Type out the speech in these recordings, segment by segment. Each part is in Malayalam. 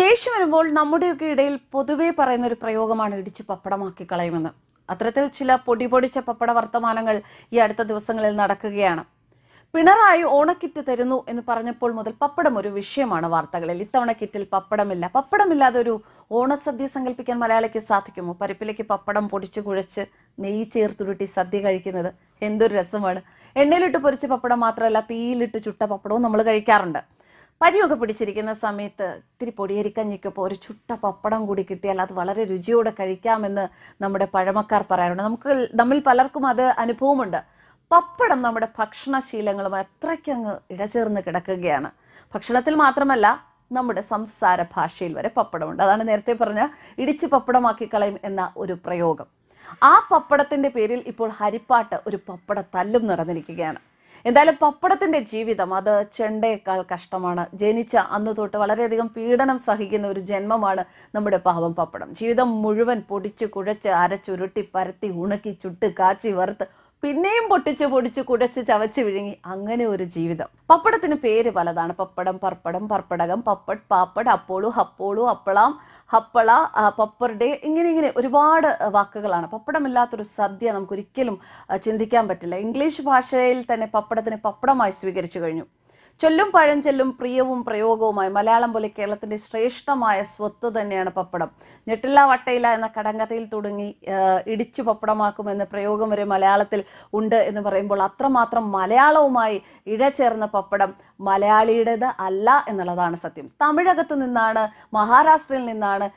ദേഷ്യം വരുമ്പോൾ നമ്മുടെയൊക്കെ ഇടയിൽ പൊതുവേ പറയുന്ന ഒരു പ്രയോഗമാണ് ഇടിച്ച് പപ്പടമാക്കി കളയുമെന്ന്. അത്തരത്തിൽ ചില പൊടി പൊടിച്ച പപ്പട വർത്തമാനങ്ങൾ ഈ അടുത്ത ദിവസങ്ങളിൽ നടക്കുകയാണ്. പിണറായി ഓണക്കിറ്റ് തരുന്നു എന്ന് പറഞ്ഞപ്പോൾ മുതൽ പപ്പടം ഒരു വിഷയമാണ് വാർത്തകളിൽ. ഇത്തവണ കിറ്റിൽ പപ്പടമില്ല. പപ്പടമില്ലാതെ ഒരു ഓണസദ്യ സങ്കല്പിക്കാൻ മലയാളിക്ക് സാധിക്കുമോ? പരിപ്പിലേക്ക് പപ്പടം പൊടിച്ചു കുഴച്ച് നെയ്യ് ചേർത്തുരുട്ടി സദ്യ കഴിക്കുന്നത് എന്തൊരു രസമാണ്. എണ്ണയിലിട്ട് പൊരിച്ച പപ്പടം മാത്രമല്ല തീയിലിട്ട് ചുട്ട പപ്പടവും നമ്മൾ കഴിക്കാറുണ്ട്. പരിയൊക്കെ പിടിച്ചിരിക്കുന്ന സമയത്ത് ഇത്തിരി പൊടിയരിക്കഞ്ഞിക്കൊപ്പം ഒരു ചുട്ട പപ്പടം കൂടി കിട്ടിയാൽ അത് വളരെ രുചിയോടെ കഴിക്കാമെന്ന് നമ്മുടെ പഴമക്കാർ പറയാറുണ്ട്. നമുക്ക് നമ്മിൽ പലർക്കും അത് അനുഭവമുണ്ട്. പപ്പടം നമ്മുടെ ഭക്ഷണശീലങ്ങളുമായി അത്രയ്ക്കങ്ങ് ഇടചേർന്ന് കിടക്കുകയാണ്. ഭക്ഷണത്തിൽ മാത്രമല്ല നമ്മുടെ സംസാര ഭാഷയിൽ വരെ പപ്പടമുണ്ട്. അതാണ് നേരത്തെ പറഞ്ഞ ഇടിച്ച് പപ്പടമാക്കി കളയും എന്ന ഒരു പ്രയോഗം. ആ പപ്പടത്തിന്റെ പേരിൽ ഇപ്പോൾ ഹരിപ്പാട്ട് ഒരു പപ്പട തല്ലും നടന്നിരിക്കുകയാണ്. എന്തായാലും പപ്പടത്തിന്റെ ജീവിതം അത് ചെണ്ടയേക്കാൾ കഷ്ടമാണ്. ജനിച്ച അന്ന് തൊട്ട് വളരെയധികം പീഡനം സഹിക്കുന്ന ഒരു ജന്മമാണ് നമ്മുടെ പാവം പപ്പടം. ജീവിതം മുഴുവൻ പൊടിച്ച് കുഴച്ച് അരച്ചുരുട്ടി പരത്തി ഉണക്കി ചുട്ട് കാച്ചി വറുത്ത് പിന്നെയും പൊട്ടിച്ച് പൊടിച്ച് കുടച്ച് ചവച്ച് വിഴുങ്ങി അങ്ങനെ ഒരു ജീവിതം. പപ്പടത്തിന് പേര് പലതാണ്. പപ്പടം പർപ്പടം പർപ്പടകം പപ്പട് പാപ്പട് അപ്പോളു ഹപ്പോളു അപ്പളാം ഹപ്പള പപ്പർ പപ്പറുടെ ഇങ്ങനെ ഇങ്ങനെ ഒരുപാട് വാക്കുകളാണ്. പപ്പടമില്ലാത്തൊരു സദ്യ നമുക്കൊരിക്കലും ചിന്തിക്കാൻ പറ്റില്ല. ഇംഗ്ലീഷ് ഭാഷയിൽ തന്നെ പപ്പടത്തിന് പപ്പടമായി സ്വീകരിച്ചു കഴിഞ്ഞു. ചൊല്ലും പഴഞ്ചൊല്ലും പ്രിയവും പ്രയോഗവുമായി മലയാളം പോലെ കേരളത്തിന്റെ ശ്രേഷ്ഠമായ സ്വത്ത് തന്നെയാണ് പപ്പടം. ഞെട്ടില്ല വട്ടയില്ല എന്ന കടങ്കഥയിൽ തുടങ്ങി ഇടിച്ചു പപ്പടമാക്കുമെന്ന പ്രയോഗം വരെ മലയാളത്തിൽ ഉണ്ട് എന്ന് പറയുമ്പോൾ അത്രമാത്രം മലയാളവുമായി ഇഴചേർന്ന പപ്പടം മലയാളിയുടേത് അല്ല എന്നുള്ളതാണ് സത്യം. തമിഴകത്ത് നിന്നാണ് മഹാരാഷ്ട്രയിൽ നിന്നാണ്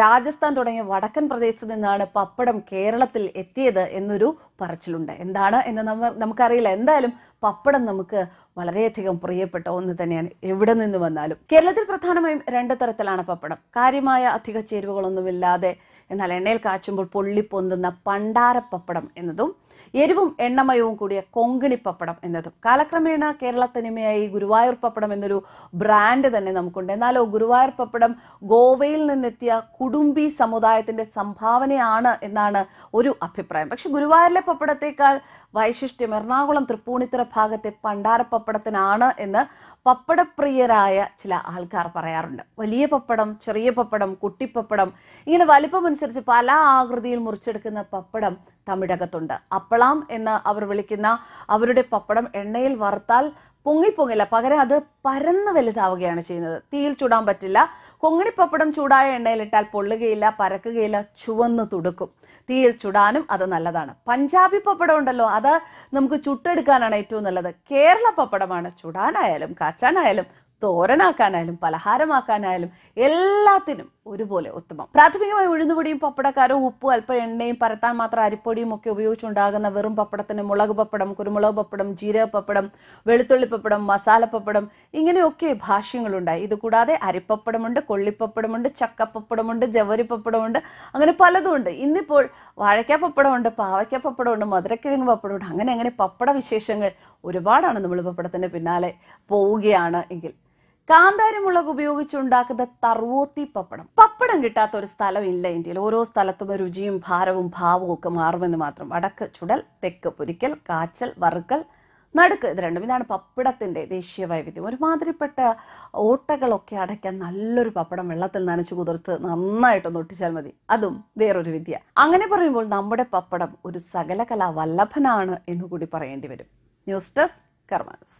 രാജസ്ഥാൻ തുടങ്ങിയ വടക്കൻ പ്രദേശത്ത് നിന്നാണ് പപ്പടം കേരളത്തിൽ എത്തിയത് എന്നൊരു പറച്ചിലുണ്ട്. എന്താണ് എന്ന് നമ്മൾ നമുക്കറിയില്ല. എന്തായാലും പപ്പടം നമുക്ക് വളരെയധികം പ്രിയപ്പെട്ട ഒന്ന് തന്നെയാണ്. എവിടെ നിന്ന് വന്നാലും. കേരളത്തിൽ പ്രധാനമായും രണ്ട് തരത്തിലാണ് പപ്പടം. കാര്യമായ അധിക ചേരുവകളൊന്നുമില്ലാതെ എന്നാൽ എണ്ണയിൽ കാച്ചുമ്പോൾ പൊള്ളിപ്പൊന്തുന്ന പണ്ടാര പപ്പടം എന്നതും എരിവും എണ്ണമയവും കൂടിയ കൊങ്കിണി പപ്പടം എന്നതും. കാലക്രമേണ കേരള തനിമയായി ഗുരുവായൂർ പപ്പടം എന്നൊരു ബ്രാൻഡ് തന്നെ നമുക്കുണ്ട്. എന്നാലോ ഗുരുവായൂർ പപ്പടം ഗോവയിൽ നിന്നെത്തിയ കുടുംബി സമുദായത്തിന്റെ സംഭാവനയാണ് എന്നാണ് ഒരു അഭിപ്രായം. പക്ഷെ ഗുരുവായൂരിലെ പപ്പടത്തേക്കാൾ വൈശിഷ്ട്യം എറണാകുളം തൃപ്പൂണിത്തുറ ഭാഗത്തെ പണ്ടാര പപ്പടത്തിനാണ് എന്ന് പപ്പടപ്രിയരായ ചില ആൾക്കാർ പറയാറുണ്ട്. വലിയ പപ്പടം ചെറിയ പപ്പടം കുട്ടിപ്പപ്പടം ഇങ്ങനെ വലിപ്പമനുസരിച്ച് പല ആകൃതിയിൽ മുറിച്ചെടുക്കുന്ന പപ്പടം തമിഴകത്തുണ്ട്. അപ്പളാം എന്ന് അവർ വിളിക്കുന്ന അവരുടെ പപ്പടം എണ്ണയിൽ വറുത്താൽ പൊങ്ങിപ്പൊങ്ങില്ല പകരം അത് പരന്ന് വലുതാവുകയാണ് ചെയ്യുന്നത്. തീയിൽ ചൂടാൻ പറ്റില്ല. കൊങ്ങിണിപ്പപ്പടം ചൂടായ എണ്ണയിലിട്ടാൽ പൊള്ളുകയില്ല പരക്കുകയില്ല ചുവന്ന് തുടുക്കും. തീയിൽ ചുടാനും അത് നല്ലതാണ്. പഞ്ചാബി പപ്പടം ഉണ്ടല്ലോ അത് നമുക്ക് ചുട്ടെടുക്കാനാണ് ഏറ്റവും നല്ലത്. കേരള പപ്പടമാണ്. ചുടാനായാലും കാച്ചാനായാലും തോരനാക്കാനായാലും പലഹാരമാക്കാനായാലും എല്ലാത്തിനും ഒരുപോലെ ഉത്തമം. പ്രാഥമികമായി ഉഴുന്നുപൊടിയും പപ്പടക്കാരും ഉപ്പും അല്പം എണ്ണയും പരത്താൻ മാത്രം അരിപ്പൊടിയും ഒക്കെ ഉപയോഗിച്ചുണ്ടാകുന്ന വെറും പപ്പടത്തിന് മുളക് പപ്പടം കുരുമുളക് പപ്പടം ജീരക പപ്പടം വെളുത്തുള്ളി പപ്പടം മസാല പപ്പടം ഇങ്ങനെയൊക്കെ ഭാഷ്യങ്ങളുണ്ടായി. ഇതുകൂടാതെ അരിപ്പപ്പടമുണ്ട് കൊള്ളിപ്പപ്പടമുണ്ട് ചക്കപ്പപ്പടമുണ്ട് ജവരി പപ്പടമുണ്ട് അങ്ങനെ പലതും ഉണ്ട് ഇന്നിപ്പോൾ വാഴയ്ക്ക പപ്പടമുണ്ട് പാവയ്ക്ക പപ്പടമുണ്ട് മധുരക്കിഴങ്ങ് പപ്പടമുണ്ട് അങ്ങനെ അങ്ങനെ പപ്പട വിശേഷങ്ങൾ ഒരുപാടാണ് നമ്മൾ പപ്പടത്തിന്റെ പിന്നാലെ പോവുകയാണ് എങ്കിൽ. കാന്താരി മുളക് ഉപയോഗിച്ചുണ്ടാക്കുന്ന തർവോത്തി പപ്പടം. പപ്പടം കിട്ടാത്ത ഒരു സ്ഥലം ഇല്ല ഇന്ത്യയിൽ. ഓരോ സ്ഥലത്തും രുചിയും ഭാരവും ഭാവവും ഒക്കെ മാറുമെന്ന് മാത്രം. വടക്ക് ചുടൽ തെക്ക് പൊരിക്കൽ കാച്ചൽ വറുക്കൽ നടുക്ക് ഇത് രണ്ടും. ഇതാണ് പപ്പടത്തിന്റെ ദേശീയ വൈവിധ്യം. ഒരുമാതിരിപ്പെട്ട ഓട്ടകളൊക്കെ അടയ്ക്കാൻ നല്ലൊരു പപ്പടം വെള്ളത്തിൽ നനച്ചു കുതിർത്ത് നന്നായിട്ടൊന്ന് ഒട്ടിച്ചാൽ മതി. അതും വേറൊരു വിദ്യ. അങ്ങനെ പറയുമ്പോൾ നമ്മുടെ പപ്പടം ഒരു സകലകലാ വല്ലഭനാണ് എന്നുകൂടി പറയേണ്ടി വരും. News desk കർമാനസ്